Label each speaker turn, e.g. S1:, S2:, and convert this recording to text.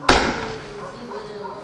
S1: 이분은